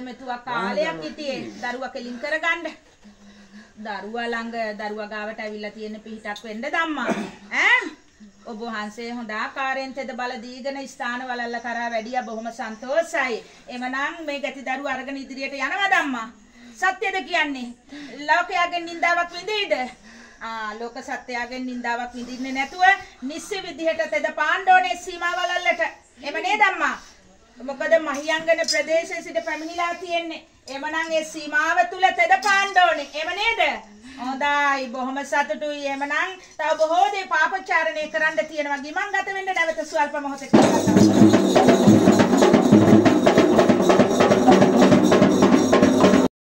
මෙතුවා කාලයක් හිටියේ දරුවා කෙලින් කරගන්න. දරුවා ළඟ දරුවා ගාවට ඇවිල්ලා තියෙන පිහිටක් වෙන්න ධම්මා. ඈ ඔබ වහන්සේ හොඳ ආකාරයෙන් තෙද බල දීගෙන ස්ථානවලල්ල කරා වැඩියා බොහොම සන්තෝෂයි. එමනම් මේ ගැති දරුවා අරගෙන ඉදිරියට යනවා ධම්මා. සත්‍යද කියන්නේ? ලෝකයාගෙන් නින්දාවක් විඳීද? ආ ලෝක සත්‍යයෙන් නින්දාවක් විඳින්නේ නැතුව නිස්සි විදිහට තෙද පාණ්ඩෝනේ සීමාවලල්ලට. එම නේද අම්මා? මොකද මහියංගන ප්‍රදේශයේ සිට පැමිණිලා තියෙන්නේ. එමනම් ඒ සීමාව තුල තෙද පාණ්ඩෝනේ. එම නේද? හොඳයි බොහොම සතුටුයි. එමනම් තව බොහෝ දේ පාපචාරණය කරන්න තියෙනවා. ගිමන් ගත වෙන්න නැවත සුවල්ප මොහොතකට කතා.